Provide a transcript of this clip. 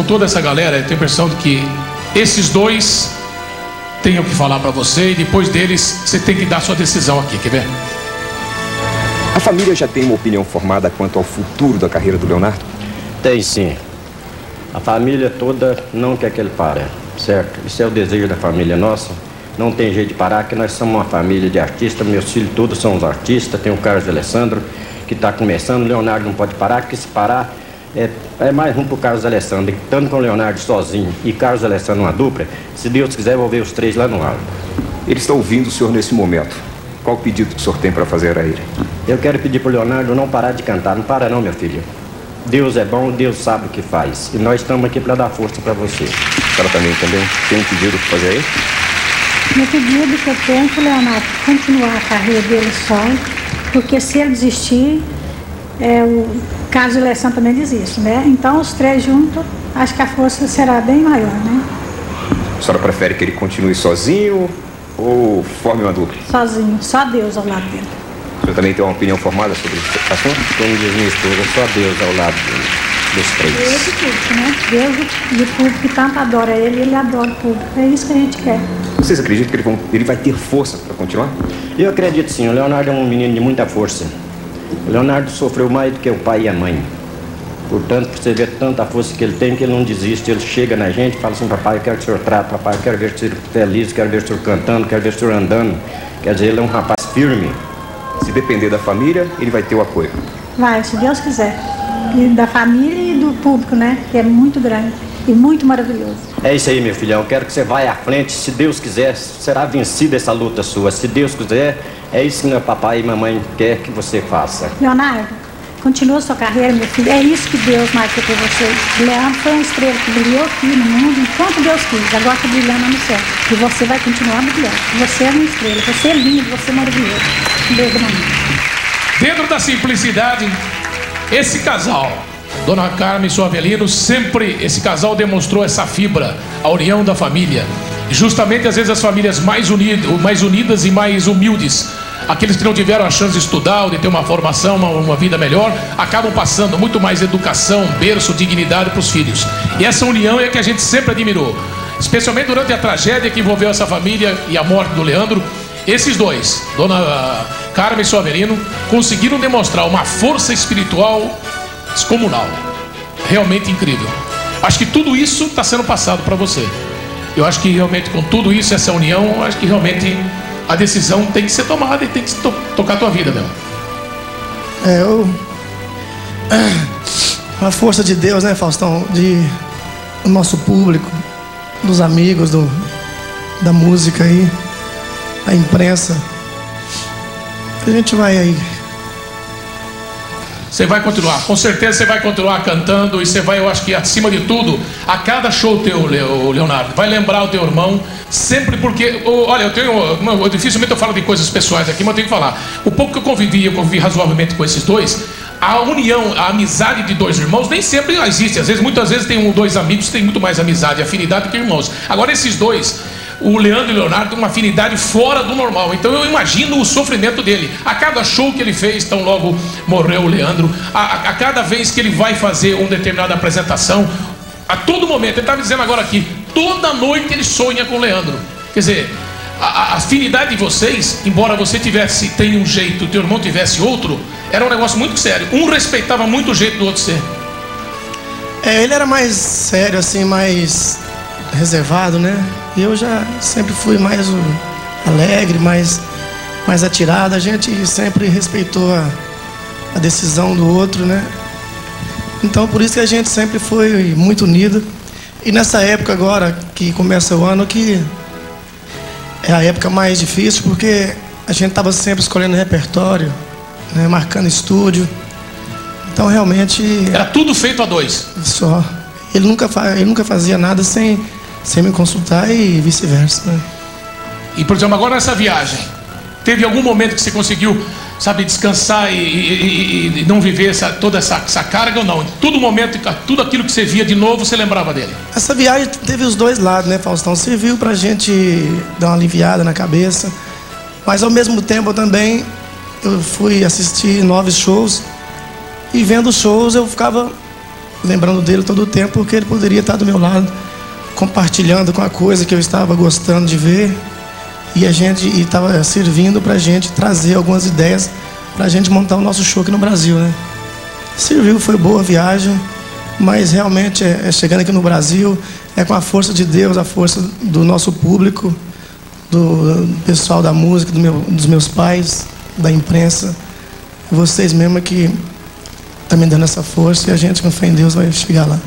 com toda essa galera, eu tenho a impressão de que esses dois têm o que falar para você e depois deles você tem que dar sua decisão aqui, quer ver? A família já tem uma opinião formada quanto ao futuro da carreira do Leonardo? Tem sim. A família toda não quer que ele pare, certo? Isso é o desejo da família nossa. Não tem jeito de parar, que nós somos uma família de artistas, meus filhos todos são os artistas, tem o Carlos Alessandro, que está começando, o Leonardo não pode parar, porque se parar é, é mais um para o Carlos Alessandro. Tanto com o Leonardo sozinho e Carlos Alessandro uma dupla, se Deus quiser, vou ver os três lá no alto. Ele está ouvindo o senhor nesse momento. Qual o pedido que o senhor tem para fazer a ele? Eu quero pedir para o Leonardo não parar de cantar. Não para não, meu filho. Deus é bom, Deus sabe o que faz. E nós estamos aqui para dar força para você. A senhora também, também tem um pedido para fazer aí? Meu pedido que eu tenho é Leonardo continuar a carreira dele só, porque se ele desistir, é, o caso de eleição também desiste, né? Então os três juntos, acho que a força será bem maior, né? A senhora prefere que ele continue sozinho ou forme uma dupla? Sozinho, só Deus ao lado dele. O senhor também tem uma opinião formada sobre esse assunto? Como diz minha esposa, só Deus ao lado dos três. Deus e público, né? Deus e o público que tanto adora ele, ele adora o público. É isso que a gente quer. Vocês acreditam que ele, vão, ele vai ter força para continuar? Eu acredito sim, o Leonardo é um menino de muita força. O Leonardo sofreu mais do que o pai e a mãe. Portanto, você vê tanta força que ele tem que ele não desiste. Ele chega na gente e fala assim, papai, eu quero que o senhor trate, papai, eu quero ver o senhor feliz, quero ver o senhor cantando, quero ver o senhor andando. Quer dizer, ele é um rapaz firme. Se depender da família, ele vai ter o apoio. Vai, se Deus quiser. E da família e do público, né? Que é muito grande e muito maravilhoso. É isso aí, meu filhão. Eu quero que você vá à frente. Se Deus quiser, será vencida essa luta sua. Se Deus quiser, é isso que meu papai e mamãe quer que você faça. Leonardo, continua sua carreira, meu filho. É isso que Deus marcou por vocês. Leandro foi uma estrela que brilhou aqui no mundo enquanto Deus quis. Agora está brilhando no céu. E você vai continuar brilhando. Você é uma estrela. Você é lindo, você é maravilhoso. Um beijo, mamãe. Dentro da simplicidade, esse casal, Dona Carmen e seu Avelino, sempre esse casal demonstrou essa fibra, a união da família. E justamente às vezes as famílias mais unidas, mais unidas e mais humildes, aqueles que não tiveram a chance de estudar ou de ter uma formação, uma, uma vida melhor, acabam passando muito mais educação, berço, dignidade para os filhos. E essa união é que a gente sempre admirou, especialmente durante a tragédia que envolveu essa família e a morte do Leandro. Esses dois, Dona Carmen e seu Avelino, conseguiram demonstrar uma força espiritual descomunal. Realmente incrível. Acho que tudo isso está sendo passado para você. Eu acho que realmente com tudo isso, essa união, acho que realmente a decisão tem que ser tomada e tem que to tocar a tua vida, meu. É, eu. A força de Deus, né, Faustão? De o nosso público, dos amigos, do, da música aí, da imprensa. A gente vai aí você vai continuar, com certeza você vai continuar cantando e você vai, eu acho que acima de tudo, a cada show teu, Leonardo, vai lembrar o teu irmão, sempre porque, olha, eu tenho, eu, dificilmente eu falo de coisas pessoais aqui, mas eu tenho que falar. O pouco que eu convivi, eu convivi razoavelmente com esses dois, a união, a amizade de dois irmãos nem sempre existe. Às vezes, muitas vezes tem um, dois amigos têm muito mais amizade afinidade que irmãos. Agora, esses dois, o Leandro e Leonardo têm uma afinidade fora do normal. Então eu imagino o sofrimento dele. A cada show que ele fez, tão logo morreu o Leandro, a, a cada vez que ele vai fazer uma determinada apresentação, a todo momento, ele estava dizendo agora aqui, toda noite ele sonha com o Leandro. Quer dizer, a, a, afinidade de vocês, embora você tivesse, tem um jeito, teu irmão tivesse outro, era um negócio muito sério. Um respeitava muito o jeito do outro ser. É, ele era mais sério, assim, mais reservado, né? Eu já sempre fui mais alegre, mais, mais atirado. A gente sempre respeitou a, a decisão do outro, né? Então por isso que a gente sempre foi muito unido. E nessa época agora que começa o ano que é a época mais difícil porque a gente estava sempre escolhendo repertório, né, marcando estúdio. Então realmente. Era tudo feito a dois. Só. Ele nunca, ele nunca fazia nada sem sem me consultar e vice-versa. Né? E por exemplo, agora nessa viagem, teve algum momento que você conseguiu, sabe, descansar e, e, e não viver essa, toda essa, essa, carga ou não? Em todo momento, tudo aquilo que você via de novo, você lembrava dele? Essa viagem teve os dois lados, né, Faustão? Serviu pra gente dar uma aliviada na cabeça, mas ao mesmo tempo também eu fui assistir novos shows e vendo shows eu ficava lembrando dele todo o tempo, porque ele poderia estar do meu lado, compartilhando com a coisa que eu estava gostando de ver. E a gente estava servindo para a gente trazer algumas ideias para a gente montar o nosso show aqui no Brasil, né? Serviu, foi boa viagem, mas realmente é, é chegando aqui no Brasil, é com a força de Deus, a força do nosso público, do, do pessoal da música, do meu, dos meus pais, da imprensa, vocês mesmo que estão tá dando essa força e a gente, com fé em Deus, vai chegar lá.